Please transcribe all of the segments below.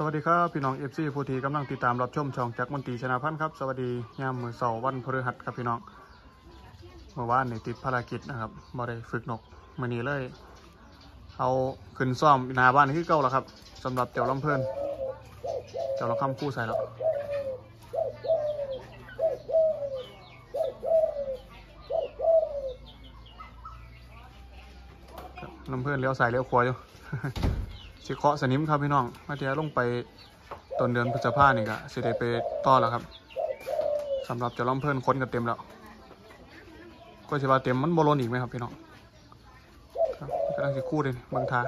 สวัสดีครับ พี่น้อง FC ผู้ที่กำลังติดตามรับชมช่องจากมนตรีชนาพันธ์ครับ สวัสดียามมื้อเช้าวันพฤหัสครับพี่น้องเมื่อวานนี่ติดภารกิจนะครับบ่ได้ฝึกนกมื่อนี้เลย เอาขึ้นซ่อมหนาบ้านที่เก่าแล้วครับสำหรับเจ้าลำเพลินเจ้าลำคำคู่ใส่แล้วครับลำเพลินเลี้ยวใส่เลี้ยวขวาอยู่ สิเคาะสนิมครับพี่น้องมาเทียลงไปต้นเดือนพฤษภาเนี่ก็สิได้ไปต่อแล้วครับสำหรับจะล้อมเพิ่นค้นกันเต็มแล้วก็สิว่าเต็มมันบอลลนอีกไหมครับพี่น้องครับกำลังสิคู่เลยบางทา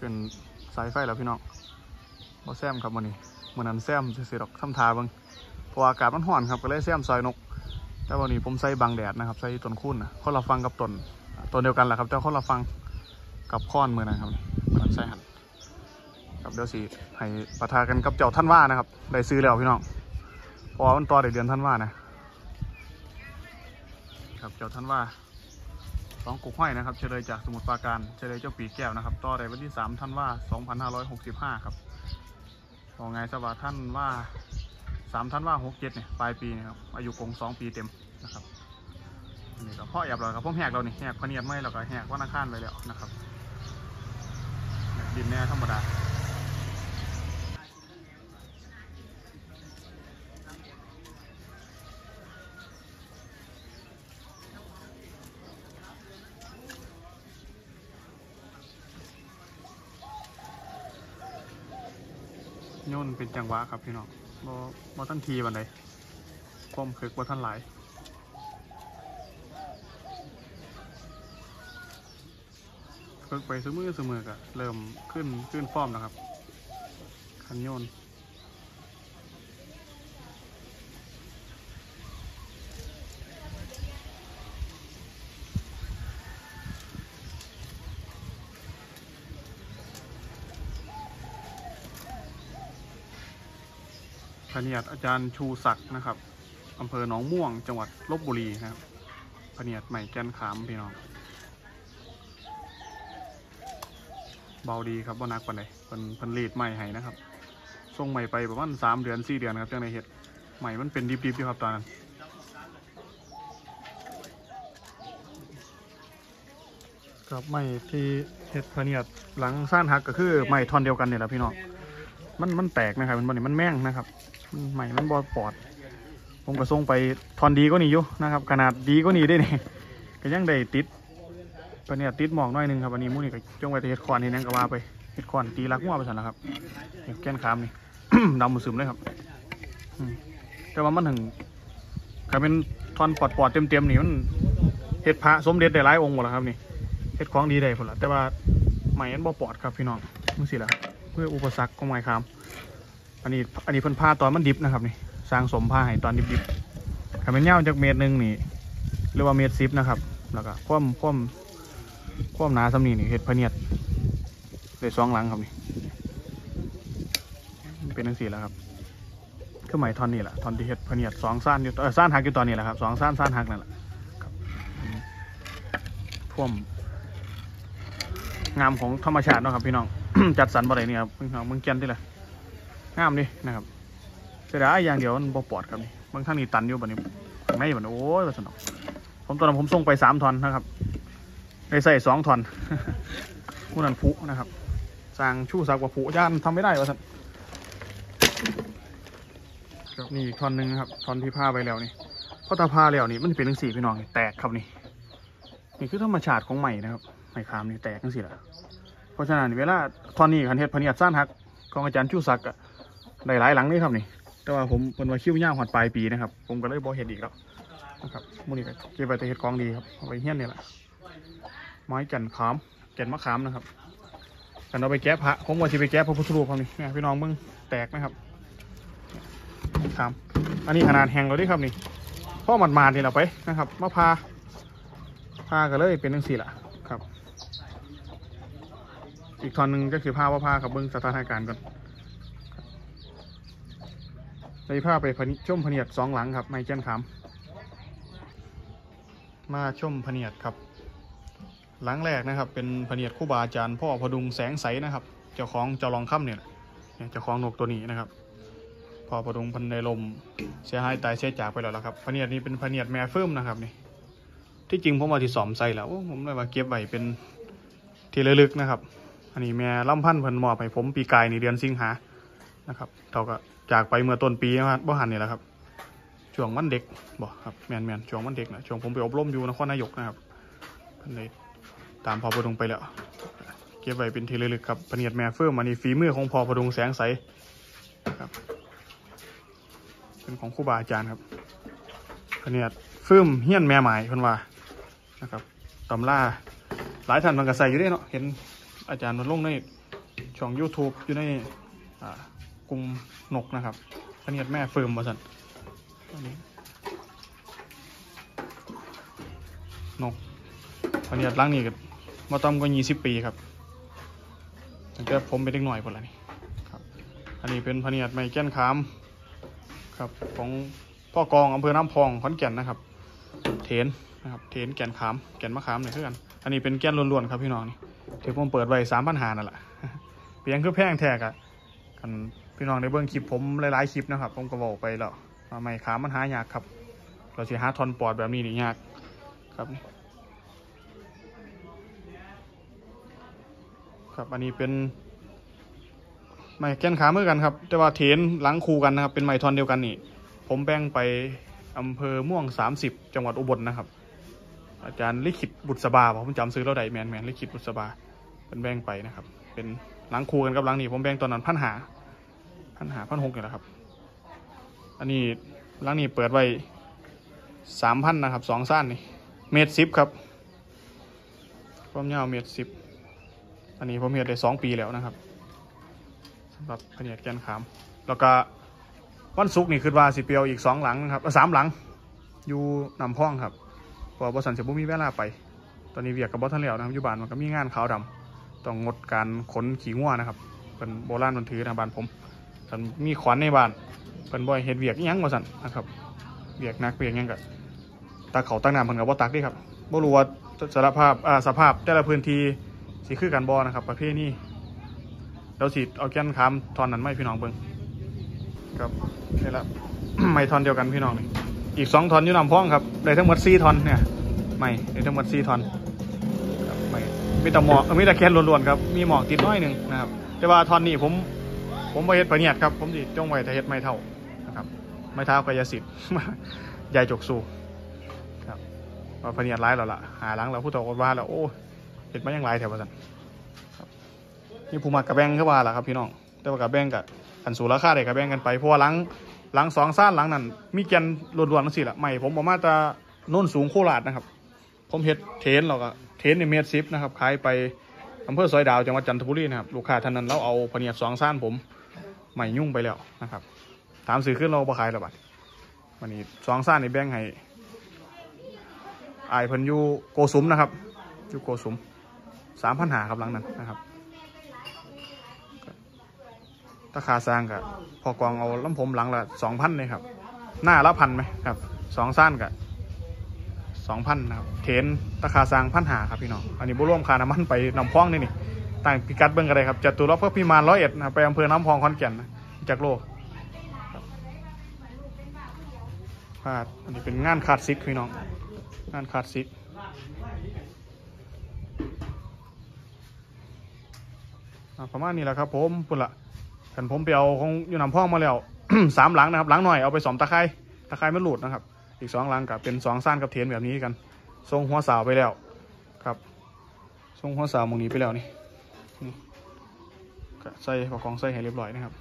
ขึ้นสายไฟแล้วพี่น้องบอแซมครับวันนี้เหมือนนั้นแซมเสียดอกทำทาบังเพราะอากาศมันร้อนครับก็เลยแซมซอยนก แต่วันนี้ผมใส่บังแดดนะครับใส่ต้นคุ้นนะคนละฟังกับต้นต้นเดียวกันแหละครับแต่คนละฟังกับค้อนมือนะครับมือนใส่หันครับเดี๋ยวสิให้ประทากันกับเจ้าท่านว่านะครับได้ซื้อแล้วพี่น้องเพราะว่ามันต่อเดือนท่านว่านะครับเจ้าท่านว่า สองกุกห้อยนะครับเฉลยจากสมุทรปราการเฉลยเจ้าปีแก้วนะครับ ต่อในวันที่สามท่านว่าสองพันห้าร้อยหกสิบห้าครับบอกไงสวัสดิ์ท่านว่าสามท่านว่าหกเจ็ดเนี่ยปลายปีนะครับอายุคงสองปีเต็มนะครับนี่ก็พ่อแอบเราครับผมแหกเรานี่แหกพเนียดไม่เราก็แหกว่านาคานไปแล้วนะครับดินแน่ธรรมดา เป็นจังหวะครับพี่น้องบ่บ่ทันทีบันไดความคึกบ่ทันหลายฝึกไปซื้อมือซื้อมือก็เริ่มขึ้นขึ้นฟอร์มนะครับคันโยน พเนียดอาจารย์ชูศักดิ์นะครับอำเภอหนองม่วงจังหวัดลบบุรีนะครับพเนียดใหม่แกนขามพี่น้อง เบาดีครับบ่หนักปานใดเพิ่นเพิ่นรีดใหม่ให้นะครับส่งใหม่ไปประมาณสามเดือนสี่เดือนครับจังในเห็ดใหม่มันเป็นดิบๆอยู่ครับตอนนั้นครับใหม่ที่เห็ดพเนียดหลังซ่านหักก็คือใหม่ทอนเดียวกันเนี่ยแหละพี่น้องมันมันแตกนะครับมันบ่นี่มันแม่งนะครับ ใหม่มันบอดปอด ผมก็ส่งไปทอนดีก็หนีอยู่นะครับ ขนาดดีก็หนีได้เนี่ยก็ยังได้ติดตอนนี้ติดหมอกหน้อยหนึงครับอันนี้มูนี่ก็จงไว้แต่เห็ดคอนเห็ดหยังก็ว่าไปเห็ดคอนตีรักงัวไปสันละครับเห็ดแก้นขามนี่ดำมือซึมเลยครับแต่ว่ามันถึงถ้ายเป็นทอนปอดปอดเต็มเต็มนี่มันเห็ดพระสมเด็จได้หลายองค์หมดแล้วครับนี่เห็ดของดีได้ผลละแต่ว่าใหม่อันบ่ปอดครับพี่น้องมึงสิละเพื่ออุปสรรคของไม้คาม อันนี้อันนี้เพิ่นผ้าตอนมันดิบนะครับนี่สร้างสมผ้าให้ตอนดิบๆถ้าเป็นเงาจากเมตรหนึ่งนี่หรือว่าเมตรสิบนะครับ แล้วก็คว่ำคว่ำความหนาสำนีนี่เห็ดพะเนียดเลยสองหลังครับนี่เป็นทั้งสี่แล้วครับคือไหมท่อนนี่แหละท่อนที่เห็ดพะเนียดสองซ่านอยู่เออซ่านหักอยู่ตอนนี้แหละครับสองซ่านซ่านหักนั่นแหละครับอืมท่วมงามของธรรมชาติเนาะครับพี่น้องจัดสรรบ่ได้นี่ครับพี่น้องเมืองเกียนที่ละ งามดินะครับเสียดายอย่างเดียวมันบ่ปลอดครับนี่บางท่านนี่ตันอยู่แบบนี้ข้างในแบบโอ้ยสนุกผมตอนนั้นผมส่งไปสามทอนนะครับได้ใส่สองทอนผู้นั้นผูนะครับสร้างชู้สักว่าผูย่านทำไม่ได้วะท่านครับนี่อีกทอนหนึ่งครับทอนที่ผ้าไปแล้วนี่เพราะตาผ้าแล้วนี่มันเป็นทั้งสี่พี่น้องแตกครับนี่นี่คือธรรมชาติของใหม่นะครับใหม่ขามนี่แตกทั้งสี่ละเพราะฉะนั้นเวลาทอนนี้คันเฮ็ดพะเนียดซ่านหักของอาจารย์ชู้สักอะ ได้หลายหลังนี่ครับนี่ แต่ว่าผมเป็นว่าคิ้วย่างหอดปลายปีนะครับ ผมก็เลยบ่เห็ดอีกแล้วนะครับมูนี่ก็เก็บไว้แต่เห็ดของดีครับเอาไปเฮี้ยนนี่แหละไม้แก่นขามแก่นมะขามนะครับกันเอาไปแก้พระผมว่าที่ไปแก้พระพุทธรูปครับนี่นี่พี่น้องมึงแตกนะครับขามอันนี้ขนาดแห้งแล้วเดิครับนี่พ่อหมาดๆนี่แหละไปนะครับมาพาพากันเลยเป็นจังสี่ละครับ อีกทอนหนึ่งก็คือผ้าว่าผ้ากับเบิ้งสถานการณ์ก่อน ในผ้าไปพนิชมพเนียดสองหลังครับ ไม่แจ้นขามาชมพเนียดครับ หลังแรกนะครับ เป็นพเนียดคู่บาอาจารย์พ่อพดุงแสงใสนะครับ เจ้าของเจ้าลองค่ำเนี่ยเนี่ยเจ้าของนกตัวนี้นะครับพ่อพดุงพันในลมเสียหายตายเสียจากไปแล้วละครับพเนียดนี้เป็นพเนียดแม่เฟิ่มนะครับนี่ที่จริงผมเอาที่สอมใส่แล้วผมเลยว่าเก็บไว้เป็นที่ระลึกนะครับ อันนี้แม่ล่ำพันธุ์เพิ่นมอบให้ผมปีกายในเดือนสิงหานะครับเขาก็ จากไปเมื่อต้นปีนะครับบ่หันนี่แหละครับช่วงวันเด็กบอกครับแมนแมนช่วงวันเด็กนะช่วงผมไปอบรมอยู่นครนายกนะครับเพิ่นเลยตามพอพดุงไปแล้ว เก็บไว้เป็นที่ระลึกครับพเนียดแม่เฟิร์มอันนี้ฝีมือของพอพดุงแสงใสครับเป็นของครูบาอาจารย์ครับพเนียดเฟิร์มเฮี้ยนแม่หมายเพิ่นว่านะครับตำล่าหลายท่านมันก็ใส่อยู่ด้วยเนาะเห็นอาจารย์มันลงในช่อง YouTube อยู่ในอ่า กุมนกนะครับพเนียดแม่เฟิร์มมาสันอันนี้นกพเนียดล้างนี่ก็มาต้อมก็ยี่สิบปีครับตั้งแต่ผมเป็นเด็กหน่อยคนละนี่ครับอันนี้เป็นพเนียดไม้แก้นขามครับของพ่อกองอำเภอน้ำพองขอนแก่นนะครับ เถนนะครับเถนแก่นขามแก่นมะขามเนี่ยคือกัน อันนี้เป็นแก้นล้วนๆครับพี่น้องนี่ที่ผมเปิดไว้สามปัญหานั่นแหละเพียงคือแพงแท้กะกัน พี่น้องในเบื้องคลิปผมหลายๆคลิปนะครับผมก็บอกไปแล้วมาไม่ขามันหายากครับ เราจะหาทอนปอดแบบนี้นี่ยากครับ ครับอันนี้เป็นไม้แก้นขาเมื่อกันครับ แต่ว่าเทนหลังคูกันนะครับ เป็นไม้ทอนเดียวกันนี่ ผมแบ่งไปอำเภอม่วง 30 จังหวัดอุบลนะครับ อาจารย์ลิขิตบุตรสบาผมจำซื้อแล้วใดแมนแมนลิขิตบุตรสบาเป็นแบ่งไปนะครับ เป็นหลังคูกันกับหลังนี้ผมแบ่งตอนนั้นพันหา พันหาพันหกเนี่แหละครับ อันนี้หลังนี้เปิดไว้สามพันนะครับสองสั้นนี่เมตรสิบครับความยาวเมตรสิบอันนี้ผมเห็นได้สองปีแล้วนะครับสำหรับพเนียดแกนขาม แล้วก็วันศุกร์นี่คือว่าสิเปียวอีกสองหลังนะครับอ้อสามหลัง อยู่นำพ่องครับพราะว่าบริษัทจะบ่มีเวลาไป ตอนนี้เวียกกับบอทันแล้วนะครับอยู่บ้านมันก็มีงานขาวดำต้องงดการขนขี่งัวนะครับเป็นโบราณมันถือนะบ้านผม ฉันมีขวานในบ้านเป็นบ่อยเห็ดเวียกยังมาสั่นนะครับเวียกหนักเวียกยังกับตาเขาตั้งน้ำเพิ่นกับบ่าตักด้ครับบ่รู้ว่าสารภาพอ่าสภาพแต่ละพื้นที่สิคือกันบ่นะครับ ประเภทนี้เราสิเอาแกนขามทอนนั้นไม่พี่น้องเบิ่งครับนี่ละไม่ทอนเดียวกันพี่น้องนี่อีกสองทอนอยู่ลำพองครับได้ทั้งหมดสี่ทอนเนี่ยไม่ได้ทั้งหมดสี่ทอนไม่มีแต่หมอกเอ่อมีแต่แคนล้วนๆครับมีหมอกติดน้อยหนึ่งนะครับ แต่ว่าทอนนี้ผม ผมไปเฮ็ดพเนียดครับผมสิจ้องไว้แต่เฮ็ดไม่เท่านะครับ ไม่เท่ากายสิทธิ์ใหญ่จกสูครับว่าพเนียดร้ายแล้วล่ะหาหลังแล้วผู้ตกว่าแล้วโอ้เฮ็ดมายังไรแถวบ้านครับนี่ผู้มักระแบงเข้ามาล่ะครับพี่น้องแต่ว่ากระแบงกับอันสูราคาได้กระแบงกันไปเพราะว่าหลังหลังสองซ่านหลังนั้นมีแกนล้วนๆนั่นสิละไม่ผมบอกมาจะโน่นสูงโคราชนะครับ ผมเฮ็ดเทนเราก็เทนในเมตรซิปนะครับขายไปอำเภอซอยดาวจังหวัดจันทบุรีนะครับลูกค้าท่านนั้นเราเอาพเนียดสองซ่านผม ไม่ยุ่งไปแล้วนะครับ ถามซื้อขึ้นเราบ่ขายแล้วบัดวันนี้สองซ่านนี่แบงให้อเพิ่นอยู่โกสุมนะครับอยู่โกสุมสามพันหาครับหลังนั้นนะครับตาคาสร้างกับพอกองเอาลำผมหลังละสองพันเลยครับ หน้าละพันไหมครับสองสั้นกับสองพันนะครับเทนตาคาสร้างพันหาครับพี่น้องอันนี้บุร่วมคาน้ำมันไปนำพองนี่นี่ ต่างพิกัดเบิ้งกันเลยครับจตุรพักพิมานร้อยเอ็ดนะไปอำเภอน้ำพองขอนแก่นนะจากโลครับพาดอันนี้เป็นงานคาดซิกพี่น้อง งานคาดซิกอ่าประมาณนี้แหละครับ ผมปุ่นละกันผมไปเอาของอยู่นำพองมาแล้วสามหลังนะครับ หลังหน่อยเอาไปสอมตะไคร้ตะไคร้ไมันหลุดนะครับ อีกสองหลังกับเป็นสองสั้นกับเทียนแบบนี้กันทรงหัวสาวไปแล้วครับทรงหัวสาวมองนี้ไปแล้วนี่ นี่ก็ใส่ขอกองใส่ให้เรียบร้อยนะครับ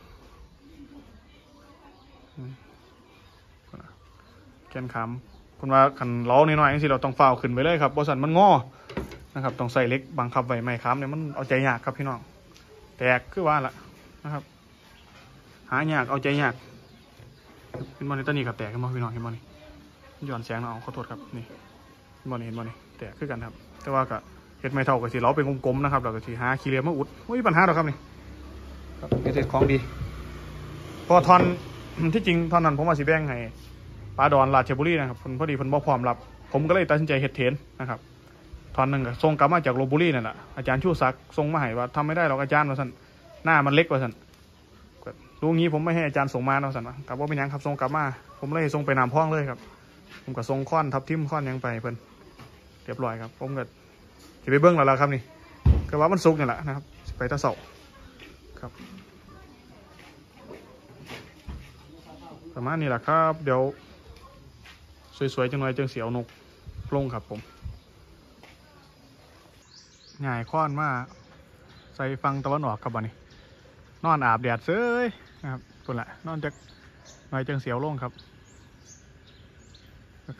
แกนขามคุณว่าขันล้านิดหน่อยๆสิเราต้องฝ้าขึ้นไปเลยครับบริษัทมันงอนะครับ ต้องใส่เล็กบังคับไว้ไม่ค้ำเนี่ยมันเอาใจยากครับพี่น้องแตกคือว่าละนะครับ หายากเอาใจยากเห็นบอลนี่ตัวนี้กับแตกเห็นบอพี่น้องเห็นบอนี่ย้อนแสงเนาะเอาขอโทษครับนี่เห็นบอนี่เห็นบอนี่แตกคือกันครับ แต่ว่าก็ เห็ดไม่เท่ากับสีเราเป็นกลมๆนะครับเราก็สีหาคีเรียมาอุดไม่มีปัญหาหรอกครับนี่ครับเป็นเศษของดีเพอทอนที่จริงตอนนั้นผมมาสีแบงให้ปลาดอนราชบุรีนะครับเพิ่นพอดีเพิ่นบ่พร้อมรับ ผมก็เลยตัดสินใจเฮ็ดเทรนนะครับตอนหนึ่งก็ส่งกลับมาจากลบบุรีนั่นแหละอาจารย์ชูศักดิ์ส่งมาให้ว่าทำไม่ได้หรอกอาจารย์ว่าสั่นหน้ามันเล็กว่าสั่นก็รู้งี้ผมไม่ให้อาจารย์ส่งมาเนาะสั่นว่ากับว่าเป็นหยังครับส่งกลับมา ผมเลยส่งไปนามพ้องเลยครับ ผมก็ส่งค้อนทับทิมค้อนหยังไปให้เพิ่นเรียบร้อยครับ ผมก็จะ ไปเบิ้งแล้วล่ะครับนี่ก็ว่ามันสุกนี่แหละนะครับไปตะเสาครับ ประมาณนี้แหละครับ เดี๋ยว สวยๆจังหน่อยจังเสียวนกลงครับผมง่ายค้อนมาใส่ฟังตะวันออกครับบันนี้ นอนอาบแดดเซ้ยนะครับตัวละนอนจากหน่อยจังเสียวลงครับ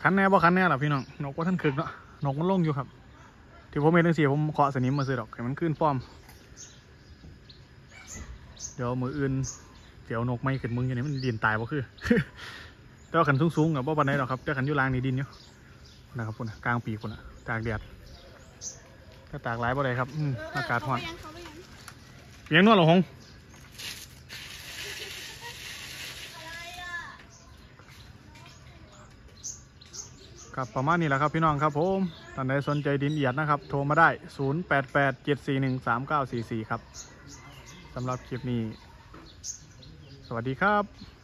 คันแน่บ่คันแน่หรอพี่น้องนกว่าท่านคึกเนาะนกมันลงอยู่ครับ ที่ผมเห็นจังเสียผมเคาะสนิมมาซื้อดอกให้มันขึ้นฟอร์มเดี๋ยวมืออื่นเสียวนกไม่ขึ้นมึงอย่างนี้มันดินตายบ่คือแต่ว่าขันสูงๆกับบ่ปันไดหรอกครับแต่ขันอยู่ล่างนี่ดินอยู่นะครับคุณกลางปีคุณอะตากแดดถ้าตากหลายบ่ได้ครับอืมอากาศร้อนเพียงนวดเหรอหงครับประมาณนี้แหละครับพี่น้องครับผม ท่านใดสนใจดินเอียดนะครับ โทรมาได้ 0887413944 ครับสำหรับคลิปนี้ สวัสดีครับ